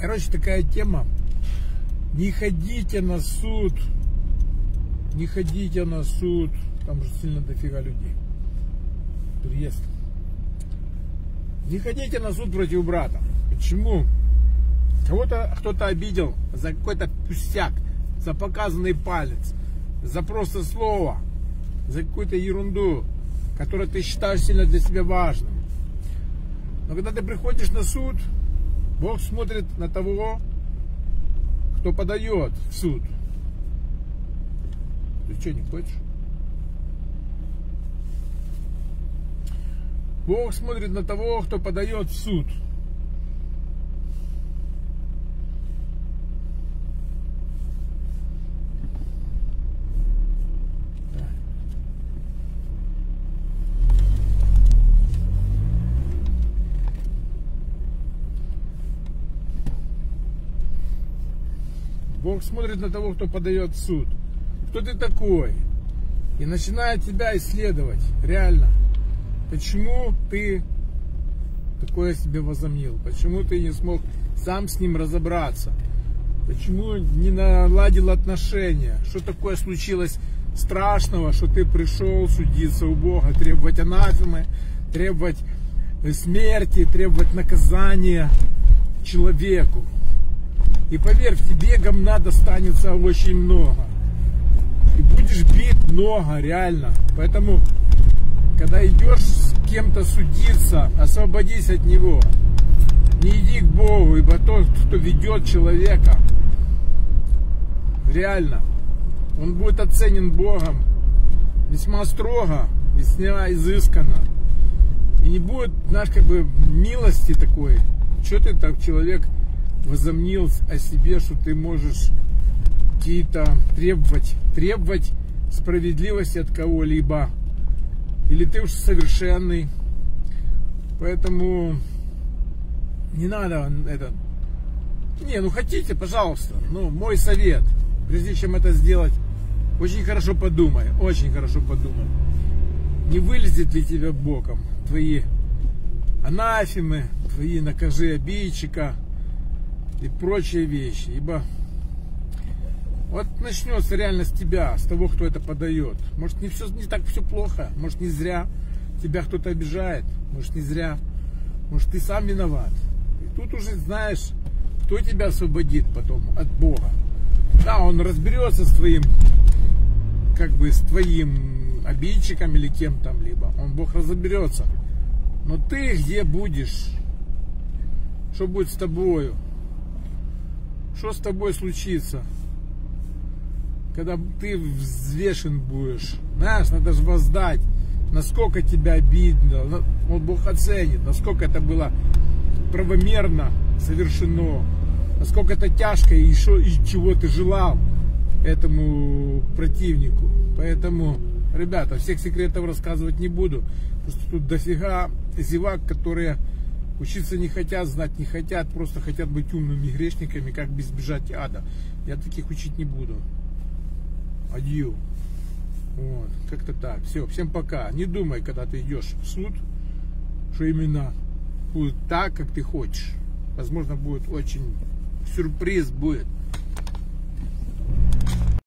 Короче, такая тема. Не ходите на суд. Не ходите на суд. Там же сильно дофига людей. Приезд. Не ходите на суд против брата. Почему? Кого-то кто-то обидел за какой-то пустяк, за показанный палец, за просто слово, за какую-то ерунду, которую ты считаешь сильно для себя важным. Но когда ты приходишь на суд, Бог смотрит на того, кто подает в суд. Ты что, не хочешь? Бог смотрит на того, кто подает в суд. Бог смотрит на того, кто подает в суд. Кто ты такой? И начинает тебя исследовать. Реально. Почему ты такое себе возомнил? Почему ты не смог сам с ним разобраться? Почему не наладил отношения? Что такое случилось страшного, что ты пришел судиться у Бога, требовать анафемы, требовать смерти, требовать наказания человеку? И поверь, в тебе говна достанется очень много. И будешь бить много, реально. Поэтому, когда идешь с кем-то судиться, освободись от него. Не иди к Богу, ибо тот, кто ведет человека, реально, он будет оценен Богом весьма строго, весьма изысканно. И не будет, знаешь, как бы милости такой. Что ты так человек возомнил о себе, что ты можешь какие-то требовать, требовать справедливости от кого-либо. Или ты уж совершенный. Поэтому не надо это. Не, ну хотите, пожалуйста. Ну, мой совет. Прежде чем это сделать, очень хорошо подумай. Очень хорошо подумай. Не вылезет ли тебя боком твои анафемы, твои накажи обидчика, и прочие вещи. Ибо вот начнется реально с тебя, с того, кто это подает. Может, не, все, не так все плохо, может, не зря тебя кто-то обижает, может, не зря, может, ты сам виноват. И тут уже знаешь, кто тебя освободит потом от Бога. Да, он разберется с твоим, как бы, с твоим обидчиком или кем там либо. Он, Бог, разберется. Но ты где будешь? Что будет с тобою? Что с тобой случится? Когда ты взвешен будешь. Знаешь, надо же воздать, насколько тебя обидно. Вот Бог оценит, насколько это было правомерно совершено. Насколько это тяжко и, шо, и чего ты желал этому противнику. Поэтому, ребята, всех секретов рассказывать не буду. Просто тут дофига зевак, которые Учиться не хотят, знать не хотят, просто хотят быть умными грешниками, как бы избежать ада. Я таких учить не буду. Адью. Вот, как-то так. Все, всем пока. Не думай, когда ты идешь в суд, что именно будет так, как ты хочешь. Возможно, будет очень сюрприз будет.